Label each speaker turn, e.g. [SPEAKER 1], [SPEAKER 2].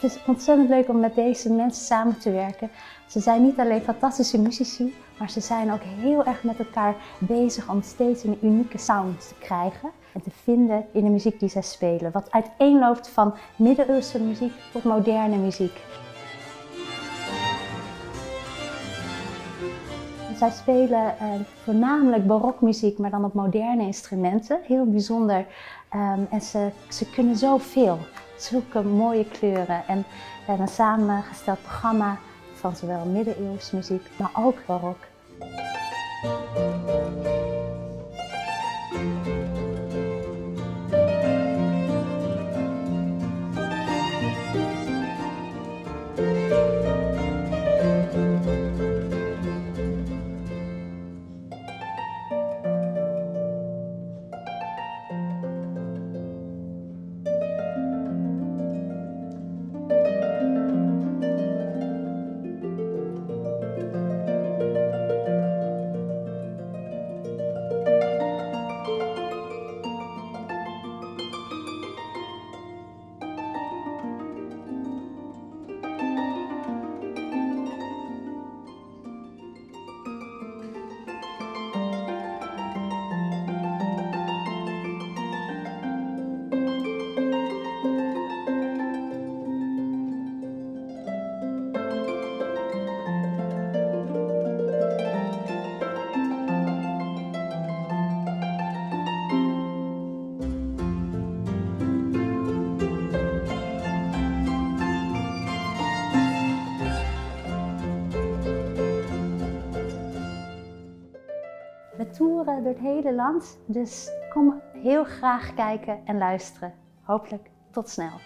[SPEAKER 1] Het is ontzettend leuk om met deze mensen samen te werken. Ze zijn niet alleen fantastische muzici, maar ze zijn ook heel erg met elkaar bezig om steeds een unieke sound te krijgen en te vinden in de muziek die zij spelen. Wat uiteenloopt van middeleeuwse muziek tot moderne muziek. Zij spelen uh, voornamelijk barokmuziek, maar dan op moderne instrumenten. Heel bijzonder. Um, en ze, ze kunnen zoveel. Zulke mooie kleuren. En we hebben een samengesteld programma van zowel middeleeuws muziek, maar ook barok. Toeren door het hele land, dus kom heel graag kijken en luisteren. Hopelijk tot snel.